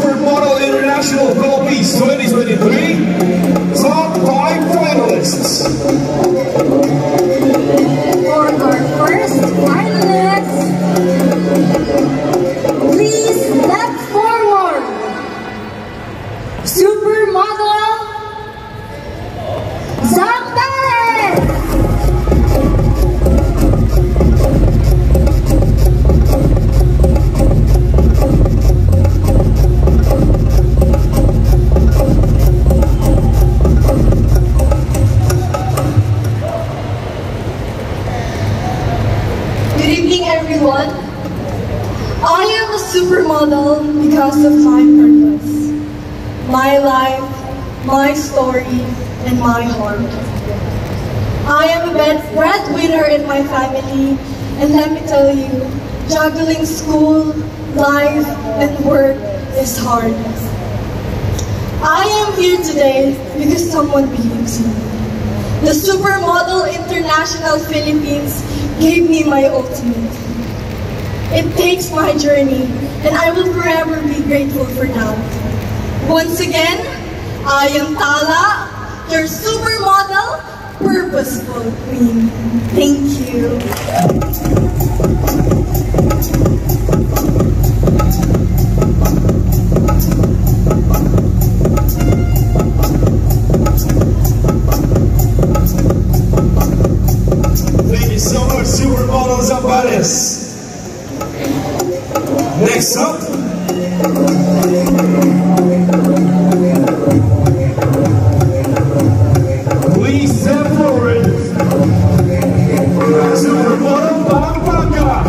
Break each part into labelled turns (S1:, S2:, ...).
S1: Supermodel International Philippines 2023 Top 5 Finalists.
S2: Everyone. I am a supermodel because of my purpose, my life, my story, and my heart. I am a breadwinner in my family, and let me tell you, juggling school, life, and work is hard. I am here today because someone believes in me. The Supermodel International Philippines gave me my ultimate. It takes my journey, and I will forever be grateful for that. Once again, I am Tala, your supermodel, purposeful queen. Thank you.
S1: Thank you Next up, Pampanga.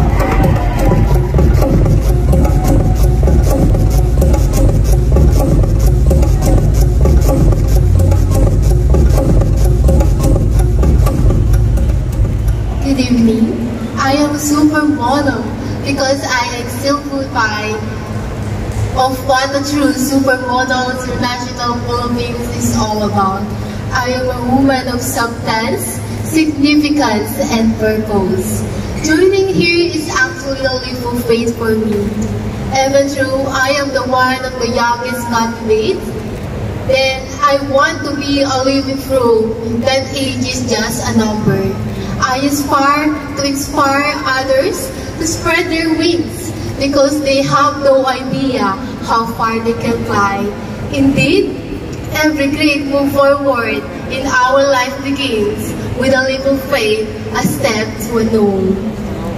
S3: Good evening. I am supermodel because I exemplify of what the true supermodel international Philippines is all about. I am a woman of substance, significance, and purpose. Joining here is actually a leap of faith for me. Even though I am the one of the youngest candidate, then I want to be a living proof that age is just a number. I aspire to inspire others to spread their wings because they have no idea how far they can fly. Indeed, every great move forward in our life begins with a little faith, a step to a known.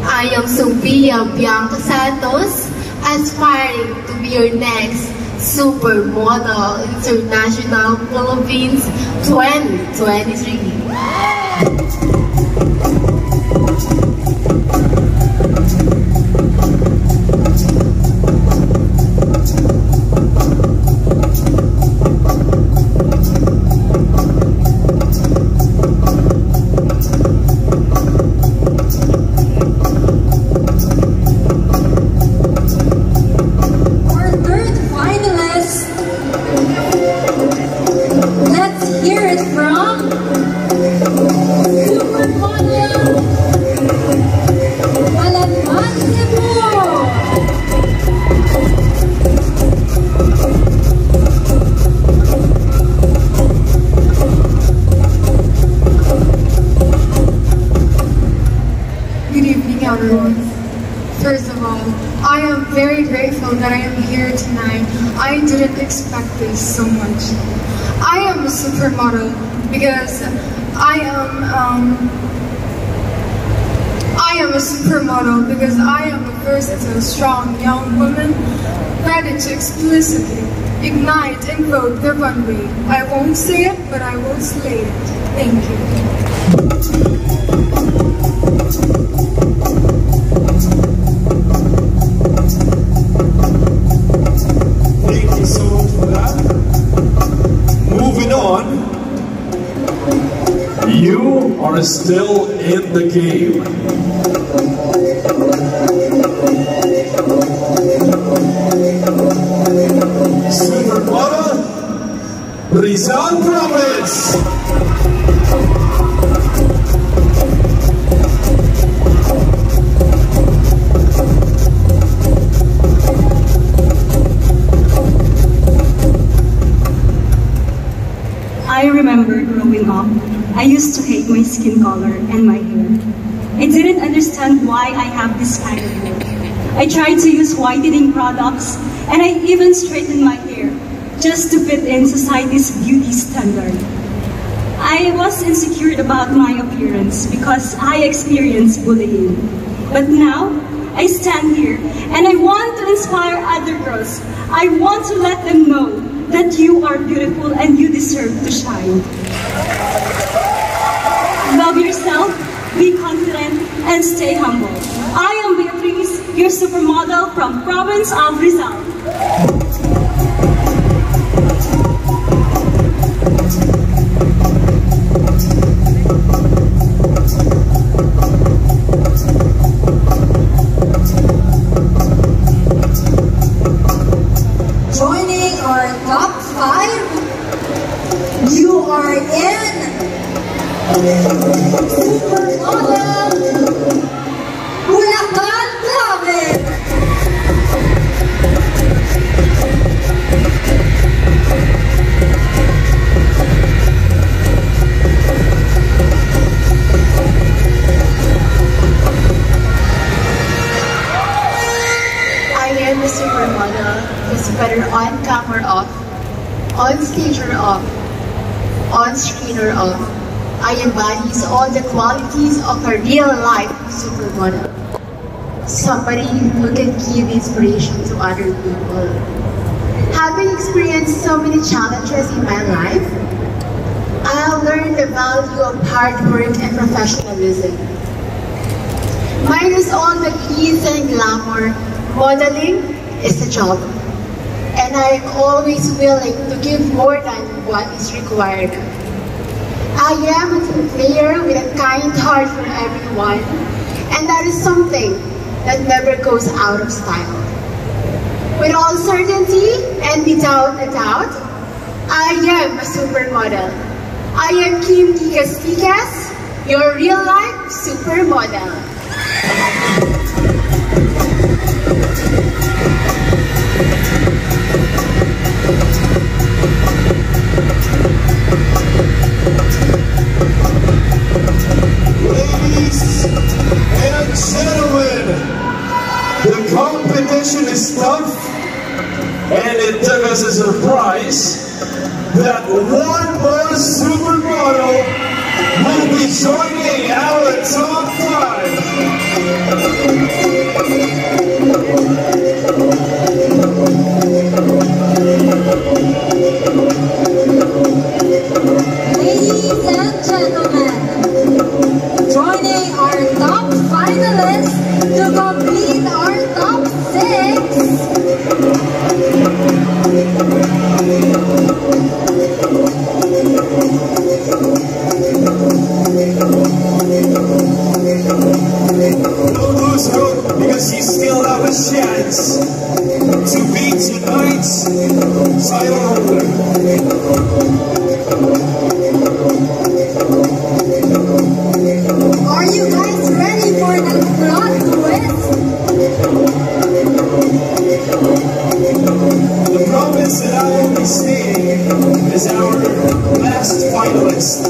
S3: I am Sophia Bianca Santos, aspiring to be your next Supermodel International Philippines 2023.
S4: Expect this so much. I am a supermodel because I am um, I am a supermodel because I am a versatile, strong young woman ready to explicitly ignite and vote the runway. I won't say it, but I will slay it. Thank you.
S1: The game. Rizal Province.
S5: I used to hate my skin color and my hair. I didn't understand why I have this kind of hair. I tried to use whitening products and I even straightened my hair just to fit in society's beauty standard. I was insecure about my appearance because I experienced bullying. But now, I stand here and I want to inspire other girls. I want to let them know that you are beautiful and you deserve to shine. Love yourself, be confident, and stay humble. I am Beatrice, your supermodel from province of Rizal.
S3: I am a supermodel who's better. On camera off, on stage or off, on screen or off. I embodies all the qualities of a real life supermodel. Somebody who can give inspiration to other people. Having experienced so many challenges in my life, I learned the value of hard work and professionalism. Minus all the ease and glamour, modeling is a job. And I am always willing to give more than what is required. I am a player with a kind heart for everyone, and that is something that never goes out of style. With all certainty and without a doubt, I am a supermodel. I am Kim Tikas Tikas, your real life supermodel.
S1: One more supermodel will be joining our top five.
S6: Ladies and gentlemen, joining our top finalists to complete our top six.
S1: Is our last finalist.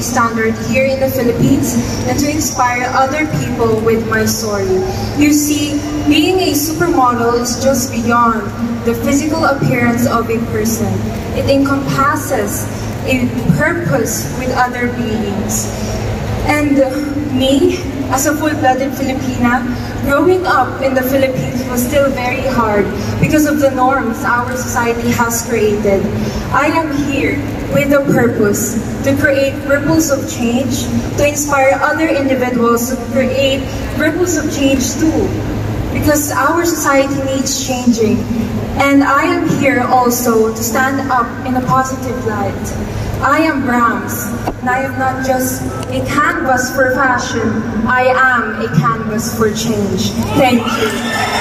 S4: Standard here in the Philippines and to inspire other people with my story. You see, being a supermodel is just beyond the physical appearance of a person. It encompasses a purpose with other beings. And me, as a full-blooded Filipina, growing up in the Philippines was still very hard because of the norms our society has created. I am here with a purpose to create ripples of change, to inspire other individuals to create ripples of change too. Because our society needs changing. And I am here also to stand up in a positive light. I am Brahms, and I am not just a canvas for fashion, I am a canvas for change. Thank you.